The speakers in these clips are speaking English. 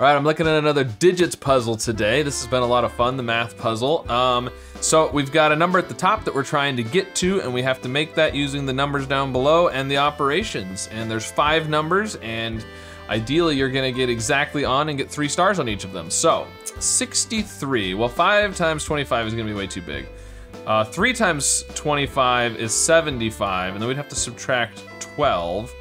All right, I'm looking at another digits puzzle today. This has been a lot of fun, the math puzzle. Um, so we've got a number at the top that we're trying to get to, and we have to make that using the numbers down below and the operations. And there's five numbers, and ideally you're gonna get exactly on and get three stars on each of them. So, 63, well five times 25 is gonna be way too big. Uh, three times 25 is 75, and then we'd have to subtract 12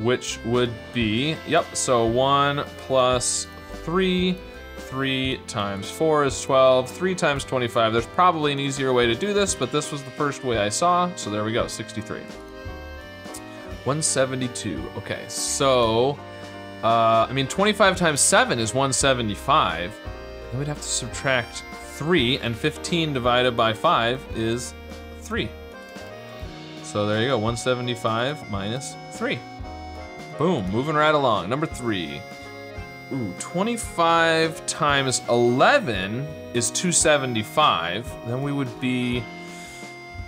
which would be, yep, so 1 plus 3, 3 times 4 is 12, 3 times 25. There's probably an easier way to do this, but this was the first way I saw, so there we go, 63. 172, okay, so, uh, I mean, 25 times 7 is 175. Then we'd have to subtract 3, and 15 divided by 5 is 3. So there you go, 175 minus 3. Boom, moving right along. Number three. Ooh, 25 times 11 is 275. Then we would be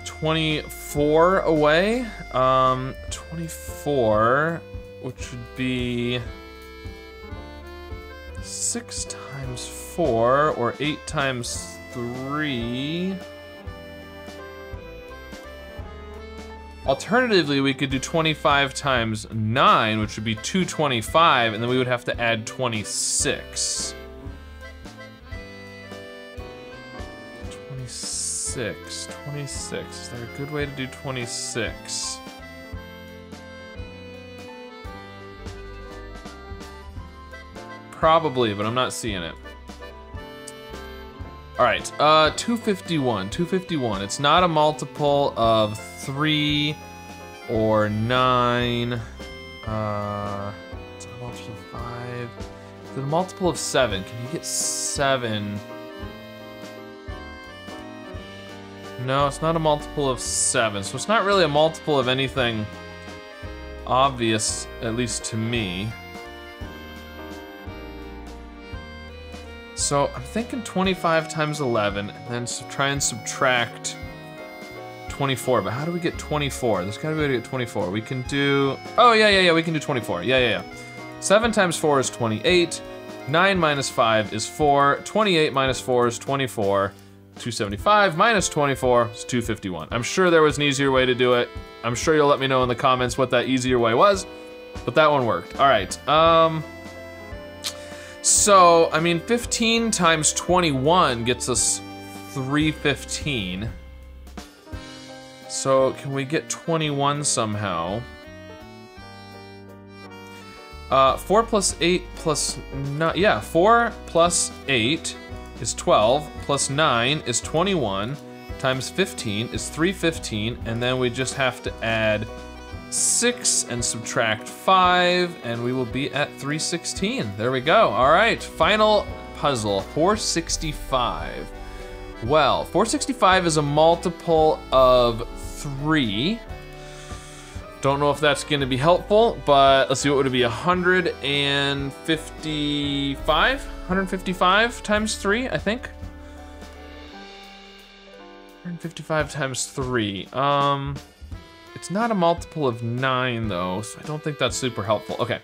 24 away. Um, 24, which would be six times four or eight times three. Alternatively, we could do 25 times 9, which would be 225, and then we would have to add 26. 26, 26. Is there a good way to do 26? Probably, but I'm not seeing it. All right, uh, 251, 251. It's not a multiple of three or nine. Uh, it's a multiple of five. Is it a multiple of seven? Can you get seven? No, it's not a multiple of seven, so it's not really a multiple of anything obvious, at least to me. So I'm thinking 25 times 11, and then try and subtract 24. But how do we get 24? There's gotta be a way to get 24. We can do, oh yeah, yeah, yeah, we can do 24. Yeah, yeah, yeah. Seven times four is 28. Nine minus five is four. 28 minus four is 24. 275 minus 24 is 251. I'm sure there was an easier way to do it. I'm sure you'll let me know in the comments what that easier way was, but that one worked. All right, um, so, I mean, 15 times 21 gets us 315. So, can we get 21 somehow? Uh, 4 plus 8 plus 9, yeah, 4 plus 8 is 12, plus 9 is 21, times 15 is 315, and then we just have to add six and subtract five, and we will be at 316. There we go. All right, final puzzle, 465. Well, 465 is a multiple of three. Don't know if that's gonna be helpful, but let's see, what would it be, 155? 155 times three, I think. 155 times three. Um, it's not a multiple of nine though, so I don't think that's super helpful. Okay,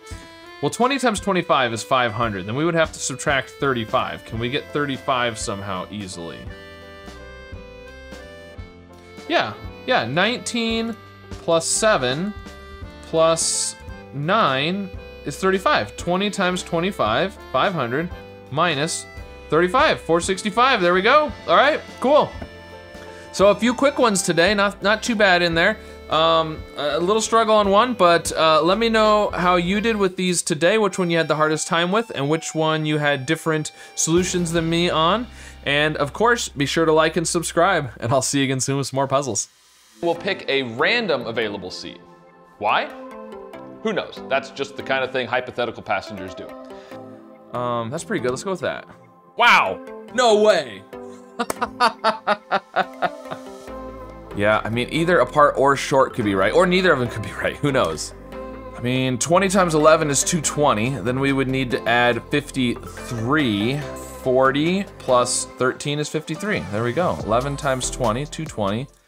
well 20 times 25 is 500, then we would have to subtract 35. Can we get 35 somehow easily? Yeah, yeah, 19 plus seven plus nine is 35. 20 times 25, 500, minus 35, 465, there we go. All right, cool. So a few quick ones today, not, not too bad in there. Um, a little struggle on one, but uh, let me know how you did with these today, which one you had the hardest time with, and which one you had different solutions than me on. And of course, be sure to like and subscribe, and I'll see you again soon with some more puzzles. We'll pick a random available seat. Why? Who knows? That's just the kind of thing hypothetical passengers do. Um, that's pretty good. Let's go with that. Wow! No way! Yeah, I mean, either a part or short could be right, or neither of them could be right, who knows? I mean, 20 times 11 is 220, then we would need to add 53. 40 plus 13 is 53, there we go. 11 times 20, 220.